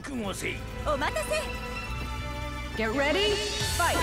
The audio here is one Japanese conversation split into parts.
覚悟せいお待たせ Get ready, fight!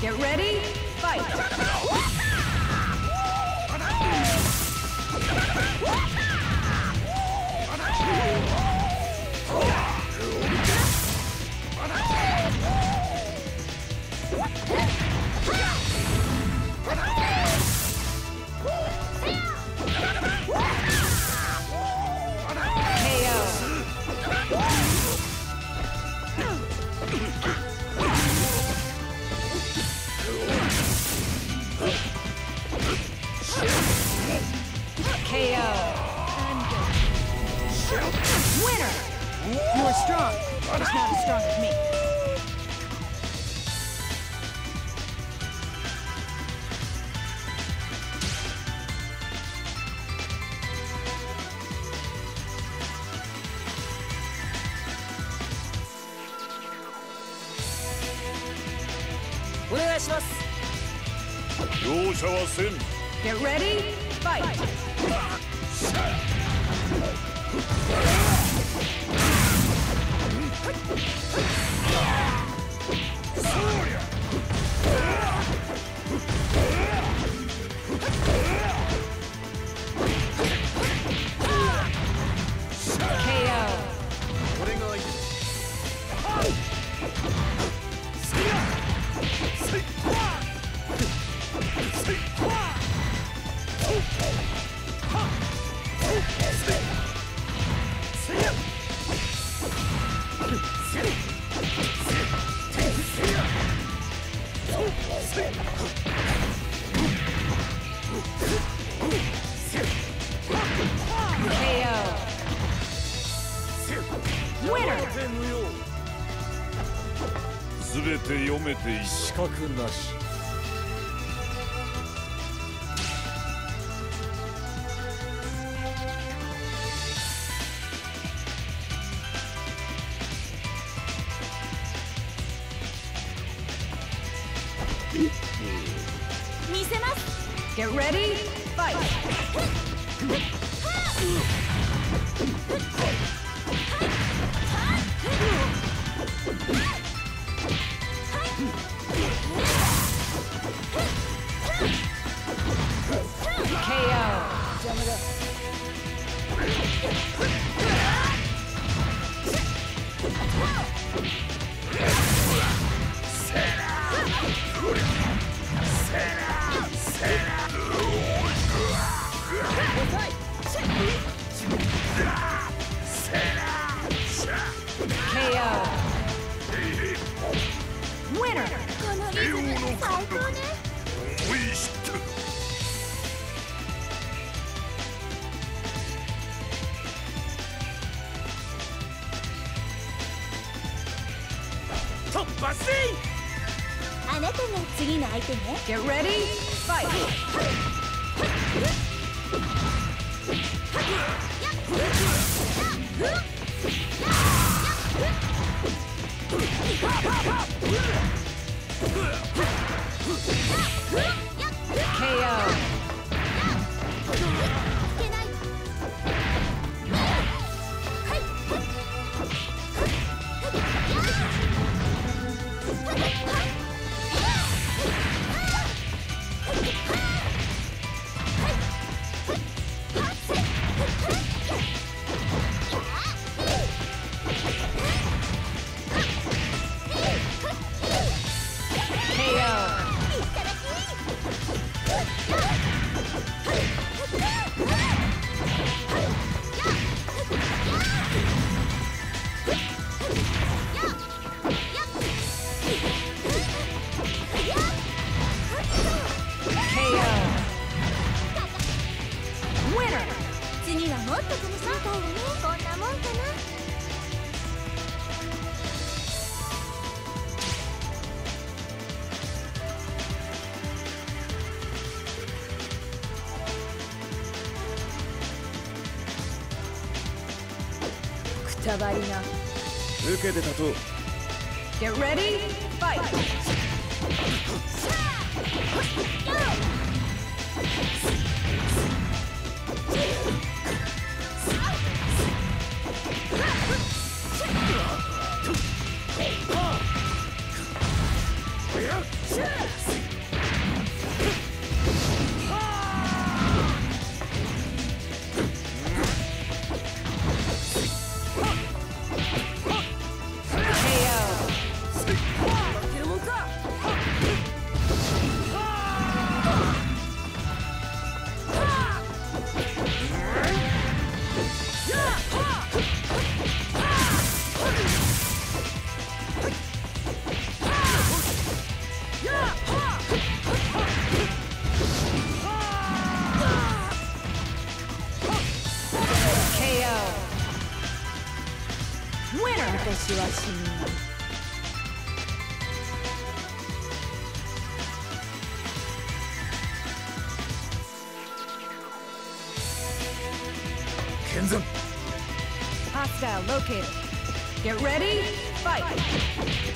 Get ready, fight! strong, wrong with me? Get ready, fight! fight. Ah, すすべて読めて資格なし。Get ready, fight! 突破せいあなたが次の相手ね Get ready, fight! KO! 触りな受けて立とう Get ready, fight! Go! hostile located. Get ready, fight!